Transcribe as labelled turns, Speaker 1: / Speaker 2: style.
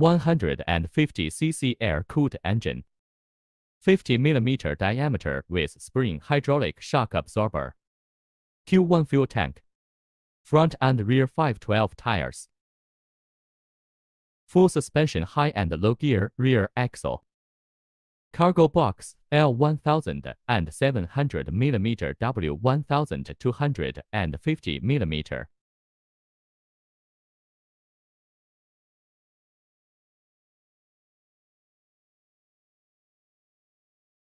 Speaker 1: 150cc air-cooled engine. 50 mm diameter with spring hydraulic shock absorber. Q1 fuel tank. Front and rear 512 tires. Full suspension high and low gear rear axle. Cargo box L1000 and 700 mm W1250 mm.